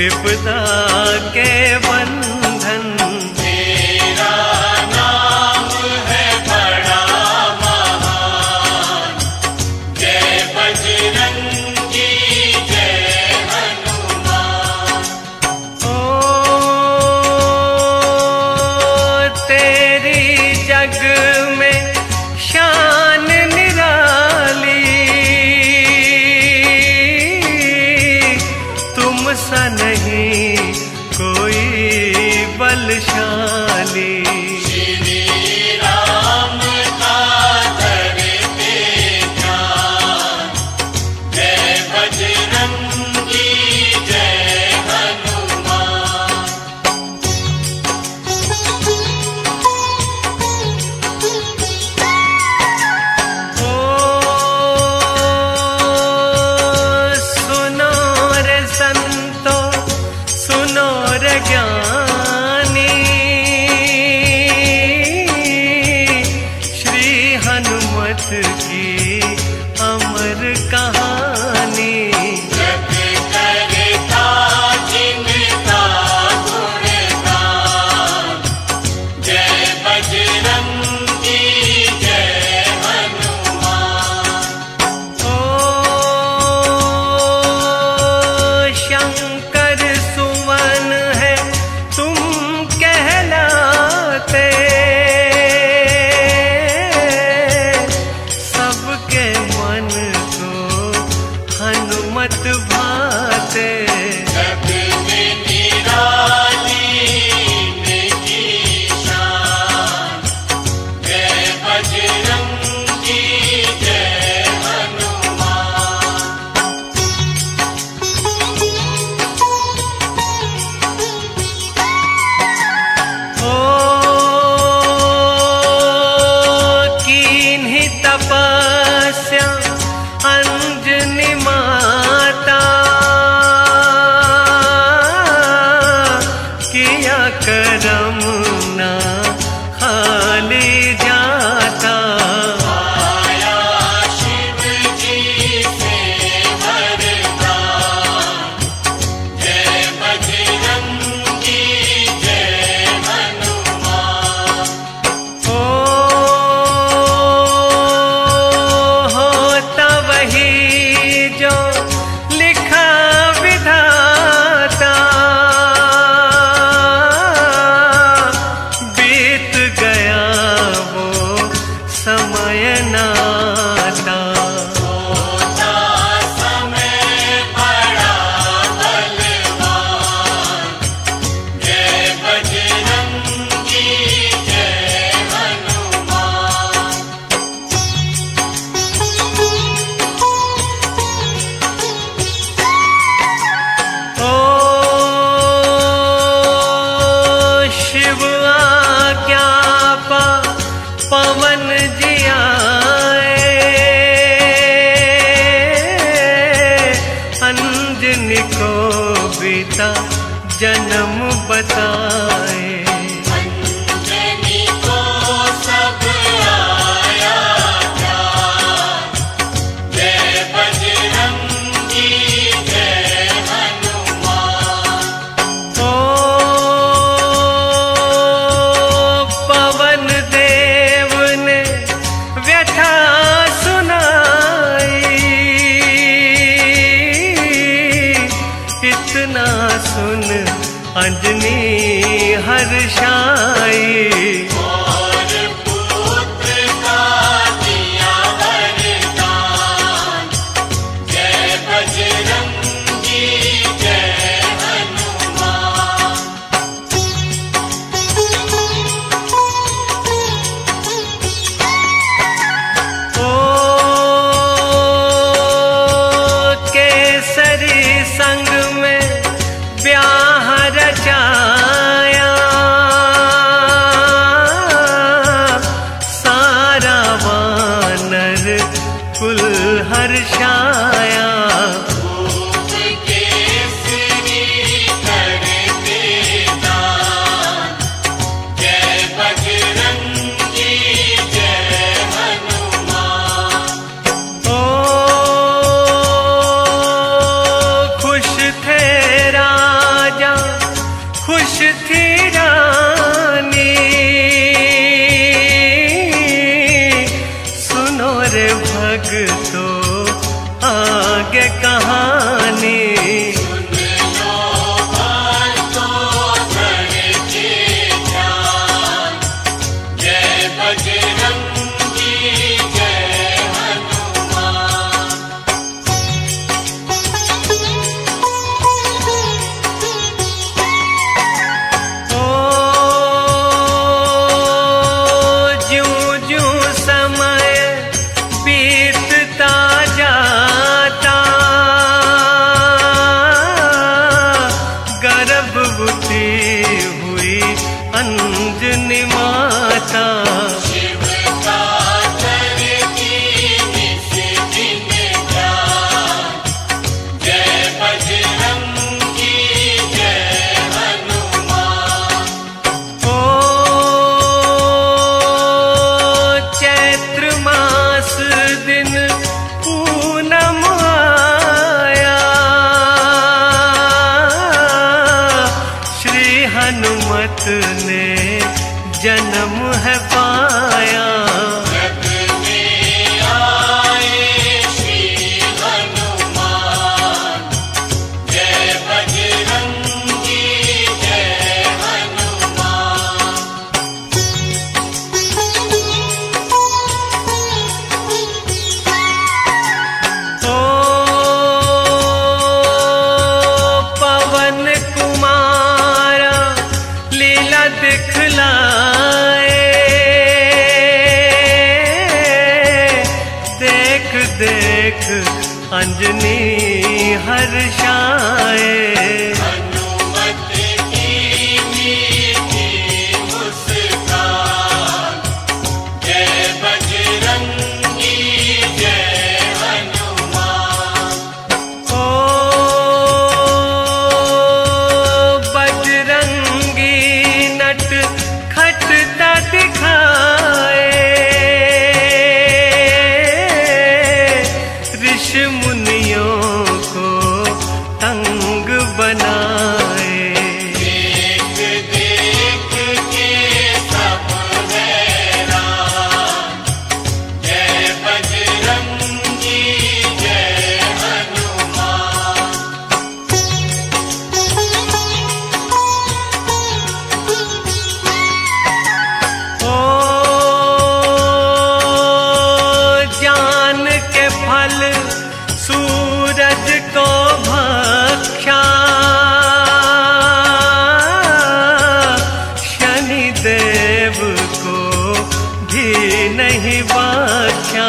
विपदा के अंजनी हर्षाई और भी नहीं बख्शा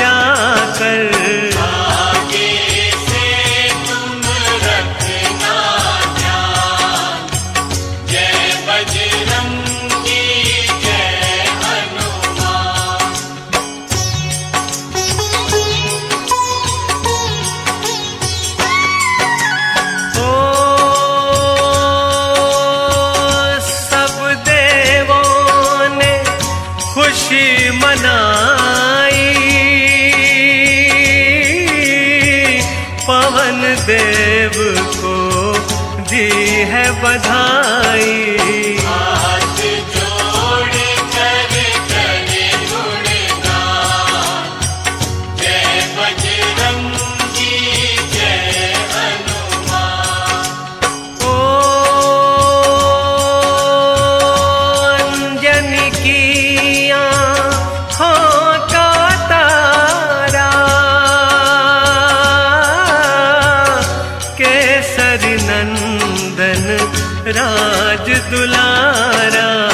जाकर केसर नंदन राज दुलारा।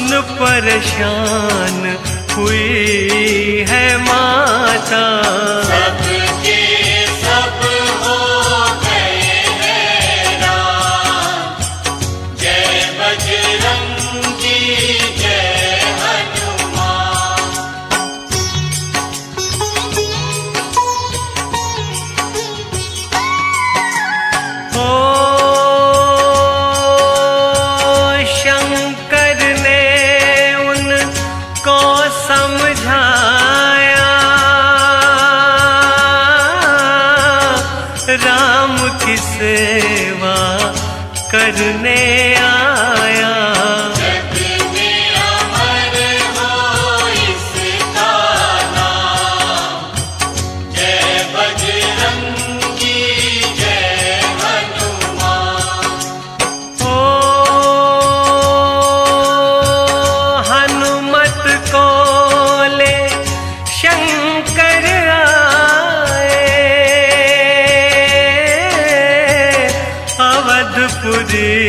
सुन परेशान हुई है माता? dear.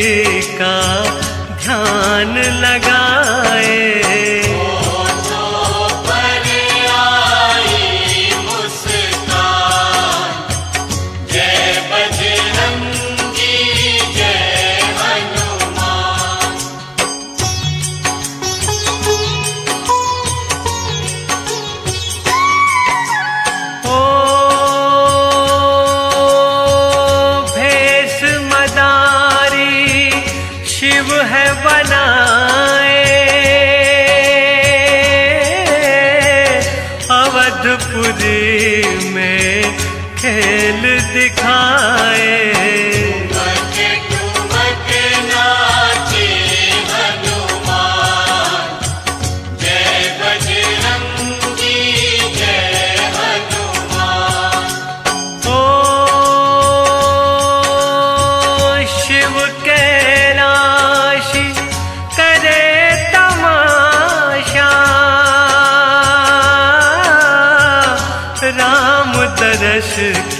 是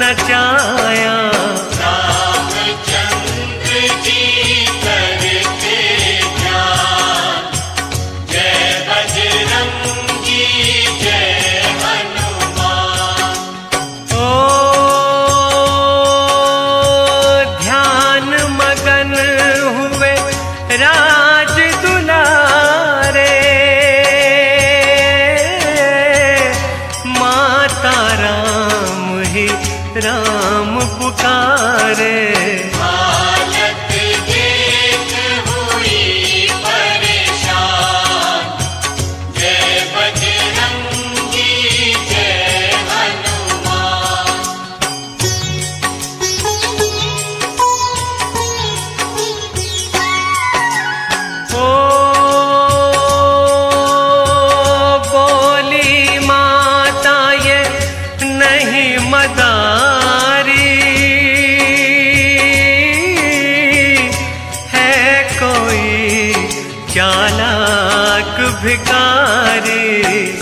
नचाया भिकारी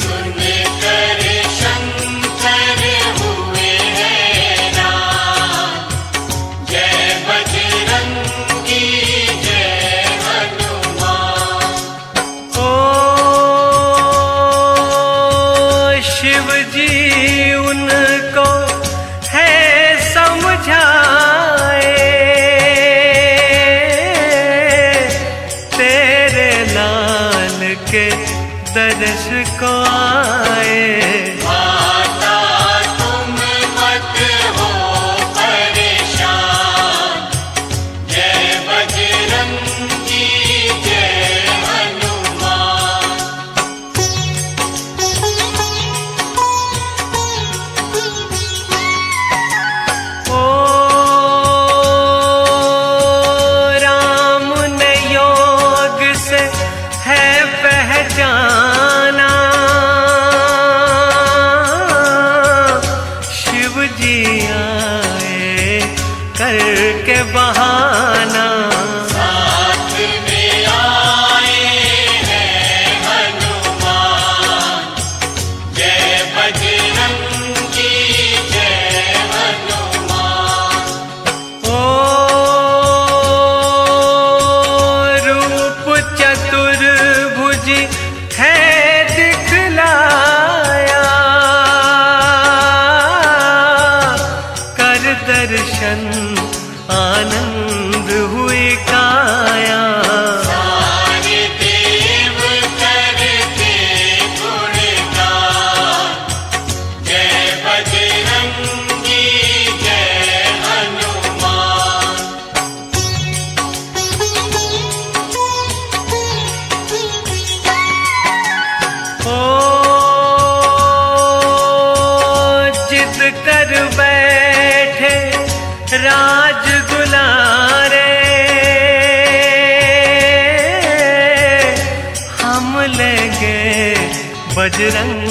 बजरंगी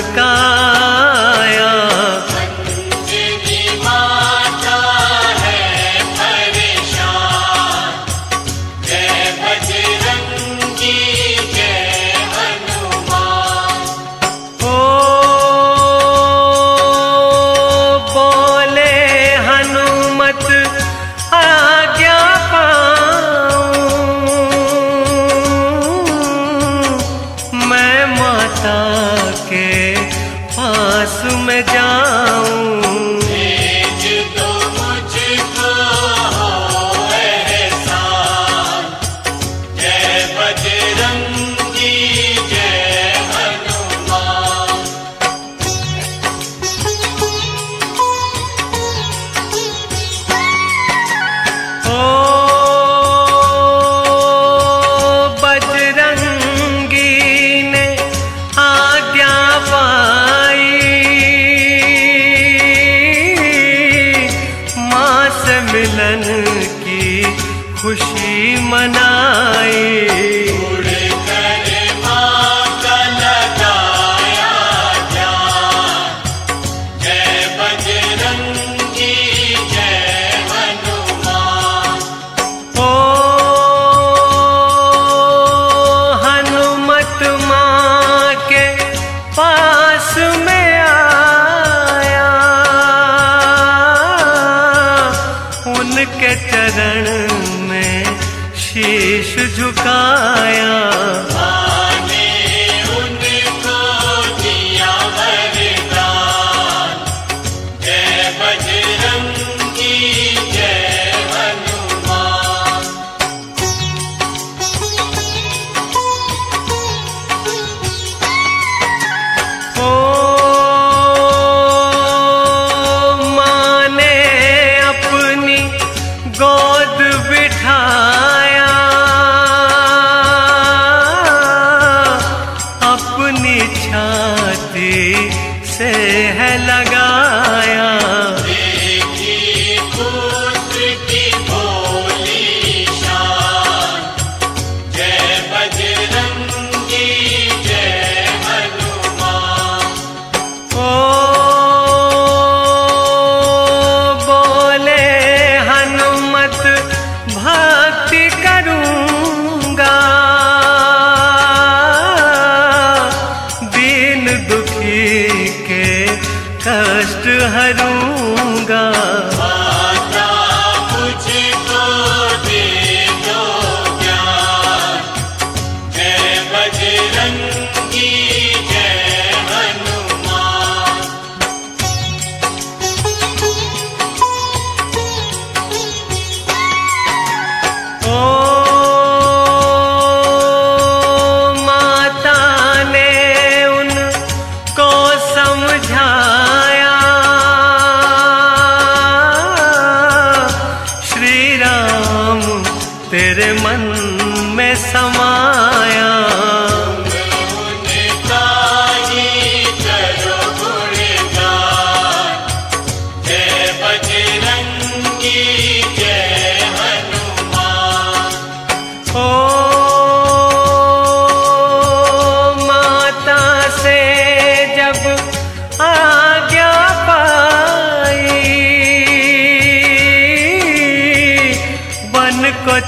मात कष्ट हरूँगा।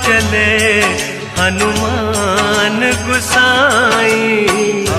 चले हनुमान गुसाई।